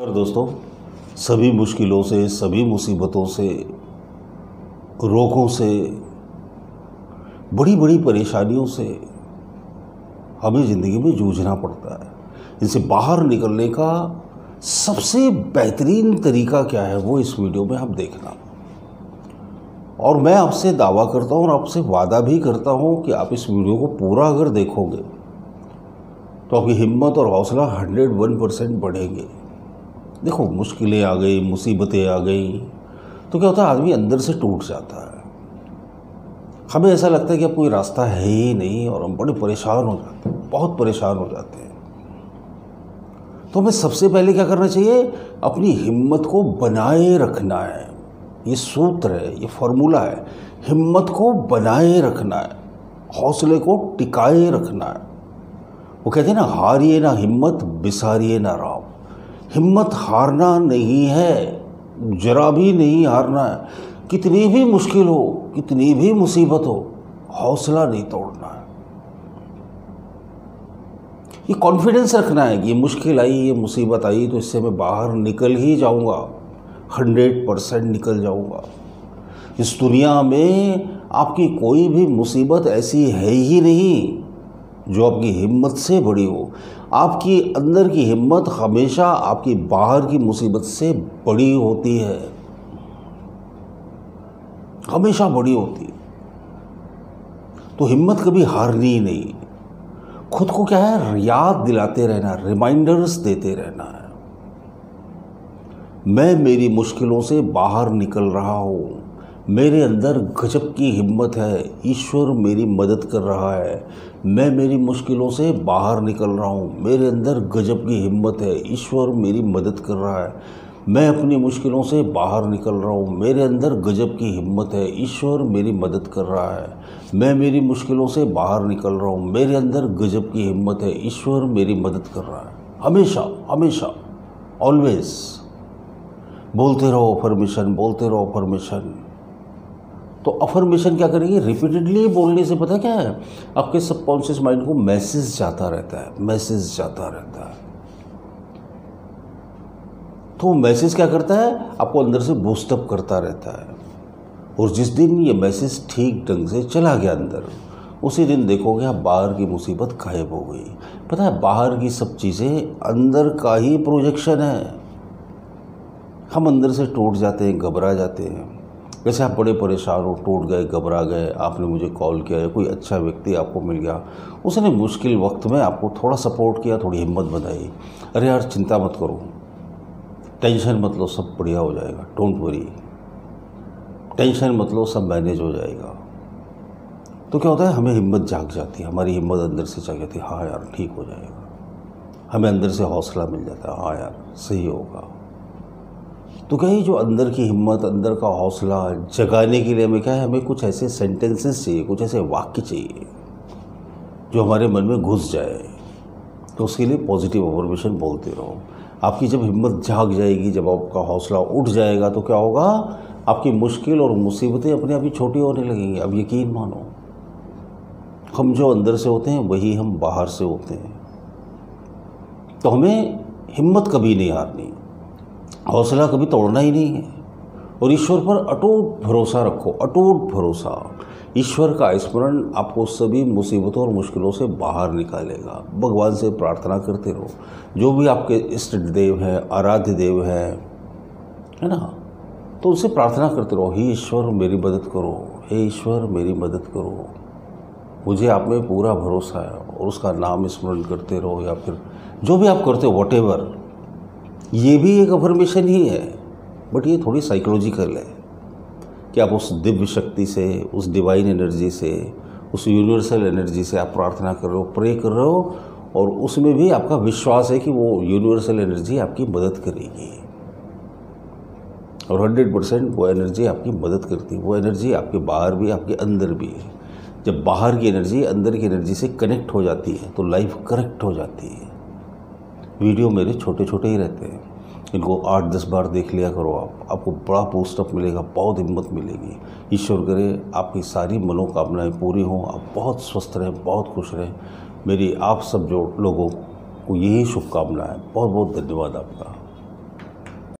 और दोस्तों, सभी मुश्किलों से, सभी मुसीबतों से, रोगों से बड़ी बड़ी परेशानियों से हमें ज़िंदगी में जूझना पड़ता है। इनसे बाहर निकलने का सबसे बेहतरीन तरीका क्या है, वो इस वीडियो में आप देखना और मैं आपसे दावा करता हूँ और आपसे वादा भी करता हूँ कि आप इस वीडियो को पूरा अगर देखोगे तो आपकी हिम्मत और हौसला हंड्रेड वन परसेंट बढ़ेंगे। देखो, मुश्किलें आ गई, मुसीबतें आ गई तो क्या होता है, आदमी अंदर से टूट जाता है। हमें ऐसा लगता है कि अब कोई रास्ता है ही नहीं और हम बड़े परेशान हो जाते हैं, बहुत परेशान हो जाते हैं। तो हमें सबसे पहले क्या करना चाहिए, अपनी हिम्मत को बनाए रखना है। ये सूत्र है, ये फॉर्मूला है, हिम्मत को बनाए रखना है, हौसले को टिकाए रखना है। वो कहते हैं ना, हारिए ना हिम्मत, बिसारिए ना राम हिम्मत हारना नहीं है, जरा भी नहीं हारना है। कितनी भी मुश्किल हो, कितनी भी मुसीबत हो, हौसला नहीं तोड़ना है। ये कॉन्फिडेंस रखना है कि ये मुश्किल आई, ये मुसीबत आई तो इससे मैं बाहर निकल ही जाऊँगा। हंड्रेड परसेंट निकल जाऊँगा। इस दुनिया में आपकी कोई भी मुसीबत ऐसी है ही नहीं। जो आपकी हिम्मत से बड़ी हो। आपकी अंदर की हिम्मत हमेशा आपकी बाहर की मुसीबत से बड़ी होती है। हमेशा बड़ी होती तो हिम्मत कभी हारनी ही नहीं। खुद को क्या है? याद दिलाते रहना रिमाइंडर्स देते रहना है। मैं मेरी मुश्किलों से बाहर निकल रहा हूँ। मेरे अंदर गजब की हिम्मत है। ईश्वर मेरी मदद कर रहा है। मैं मेरी मुश्किलों से बाहर निकल रहा हूँ। मेरे अंदर गजब की हिम्मत है। ईश्वर मेरी मदद कर रहा है। मैं अपनी मुश्किलों से बाहर निकल रहा हूँ। मेरे अंदर गजब की हिम्मत है। ईश्वर मेरी मदद कर रहा है। मैं मेरी मुश्किलों से बाहर निकल रहा हूँ। मेरे अंदर गजब की हिम्मत है। ईश्वर मेरी मदद कर रहा है। हमेशा हमेशा ऑलवेज बोलते रहो परमिशन, बोलते रहो परमिशन। तो अफर्मेशन क्या करेंगे? रिपीटेडली बोलने से पता क्या है? आपके सबकॉन्शियस माइंड को मैसेज जाता रहता है मैसेज जाता रहता है। तो मैसेज क्या करता है? आपको अंदर से बूस्टअप करता रहता है। और जिस दिन ये मैसेज ठीक ढंग से चला गया अंदर, उसी दिन देखोगे आप बाहर की मुसीबत गायब हो गई। पता है, बाहर की सब चीज़ें अंदर का ही प्रोजेक्शन है। हम अंदर से टूट जाते हैं, घबरा जाते हैं। जैसे आप बड़े परेशान हो, टूट गए, घबरा गए, आपने मुझे कॉल किया, या कोई अच्छा व्यक्ति आपको मिल गया, उसने मुश्किल वक्त में आपको थोड़ा सपोर्ट किया, थोड़ी हिम्मत बनाई अरे यार, चिंता मत करो। टेंशन मत लो, सब बढ़िया हो जाएगा डोंट वरी टेंशन मत लो, सब मैनेज हो जाएगा। तो क्या होता है, हमें हिम्मत जाग जाती है, हमारी हिम्मत अंदर से जाग जाती है हाँ यार, ठीक हो जाएगा। हमें अंदर से हौसला मिल जाता है हाँ यार, सही होगा। तो क्या ये जो अंदर की हिम्मत, अंदर का हौसला जगाने के लिए हमें क्या है, हमें कुछ ऐसे सेंटेंसेस चाहिए, कुछ ऐसे वाक्य चाहिए, जो हमारे मन में घुस जाए। तो उसके लिए पॉजिटिव अफॉर्मेशन बोलते रहो। आपकी जब हिम्मत जाग जाएगी, जब आपका हौसला उठ जाएगा तो क्या होगा? आपकी मुश्किल और मुसीबतें अपने आप ही छोटी होने लगेंगी। अब यकीन मानो, हम जो अंदर से होते हैं, वही हम बाहर से होते हैं। तो हमें हिम्मत कभी नहीं हारनी। हौसला कभी तोड़ना ही नहीं है। और ईश्वर पर अटूट भरोसा रखो, अटूट भरोसा। ईश्वर का स्मरण आपको सभी मुसीबतों और मुश्किलों से बाहर निकालेगा। भगवान से प्रार्थना करते रहो। जो भी आपके इष्ट देव हैं, आराध्य देव हैं, है ना? तो उनसे प्रार्थना करते रहो, हे ईश्वर, मेरी मदद करो। हे ईश्वर, मेरी मदद करो। मुझे आप में पूरा भरोसा है और उसका नाम स्मरण करते रहो या फिर जो भी आप करते हो वट ये भी एक अफर्मेशन ही है बट ये थोड़ी साइकोलॉजिकल है कि आप उस दिव्य शक्ति से, उस डिवाइन एनर्जी से, उस यूनिवर्सल एनर्जी से आप प्रार्थना कर रहे हो प्रे कर रहे हो, और उसमें भी आपका विश्वास है कि वो यूनिवर्सल एनर्जी आपकी मदद करेगी। और हंड्रेड परसेंट वो एनर्जी आपकी मदद करती है, वो एनर्जी आपके बाहर भी, आपके अंदर भी है। जब बाहर की एनर्जी अंदर की एनर्जी से कनेक्ट हो जाती है तो लाइफ करेक्ट हो जाती है। वीडियो मेरे छोटे छोटे ही रहते हैं। इनको आठ, दस बार देख लिया करो आप। आपको बड़ा पोस्टअप मिलेगा, बहुत हिम्मत मिलेगी। ईश्वर करे, आपकी सारी मनोकामनाएँ पूरी हों, आप बहुत स्वस्थ रहें, बहुत खुश रहें। मेरी आप सब जो लोगों को यही शुभकामनाएँ बहुत बहुत धन्यवाद आपका।